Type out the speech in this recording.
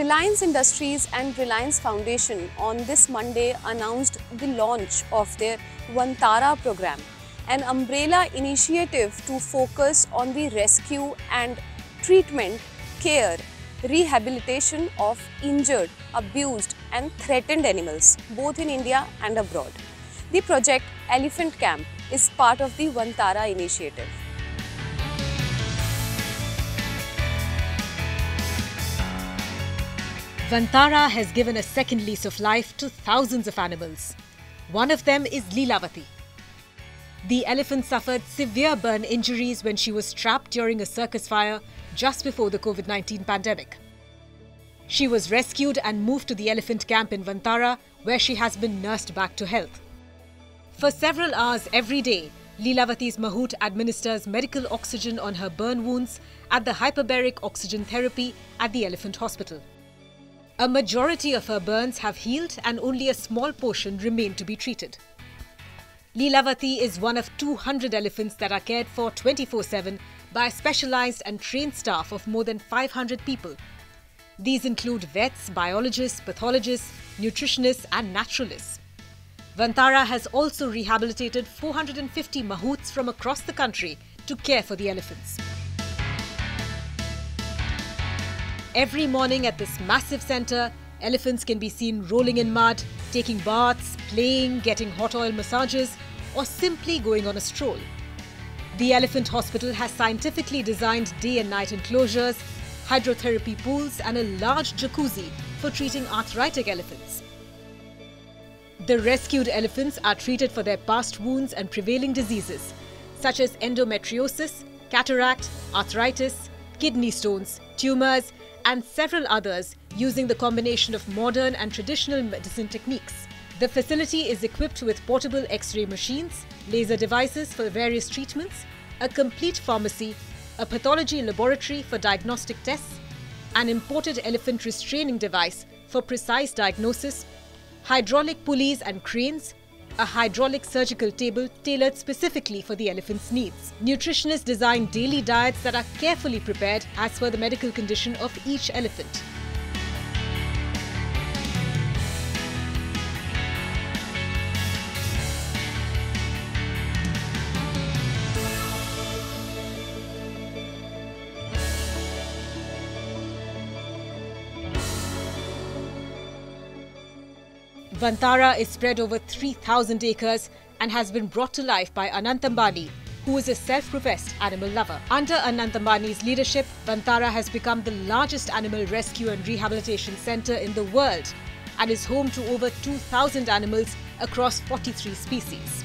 Reliance Industries and Reliance Foundation on this Monday announced the launch of their Vantara program, an umbrella initiative to focus on the rescue and treatment, care, rehabilitation of injured, abused and threatened animals both in India and abroad. The project Elephant Camp is part of the Vantara initiative. Vantara has given a second lease of life to thousands of animals. One of them is Leelavati. The elephant suffered severe burn injuries when she was trapped during a circus fire just before the COVID 19 pandemic. She was rescued and moved to the elephant camp in Vantara, where she has been nursed back to health. For several hours every day, Leelavati's Mahout administers medical oxygen on her burn wounds at the hyperbaric oxygen therapy at the Elephant Hospital. A majority of her burns have healed and only a small portion remain to be treated. Leelavati is one of 200 elephants that are cared for 24 7 by a specialized and trained staff of more than 500 people. These include vets, biologists, pathologists, nutritionists, and naturalists. Vantara has also rehabilitated 450 mahouts from across the country to care for the elephants. Every morning at this massive centre, elephants can be seen rolling in mud, taking baths, playing, getting hot oil massages, or simply going on a stroll. The Elephant Hospital has scientifically designed day and night enclosures, hydrotherapy pools, and a large jacuzzi for treating arthritic elephants. The rescued elephants are treated for their past wounds and prevailing diseases, such as endometriosis, cataract, arthritis, kidney stones, tumours, and several others using the combination of modern and traditional medicine techniques. The facility is equipped with portable X-ray machines, laser devices for various treatments, a complete pharmacy, a pathology laboratory for diagnostic tests, an imported elephant restraining device for precise diagnosis, hydraulic pulleys and cranes, a hydraulic surgical table tailored specifically for the elephant's needs. Nutritionists design daily diets that are carefully prepared as per the medical condition of each elephant. Vantara is spread over 3,000 acres and has been brought to life by Anant Ambani, who is a self-professed animal lover. Under Anant Ambani's leadership, Vantara has become the largest animal rescue and rehabilitation centre in the world and is home to over 2,000 animals across 43 species.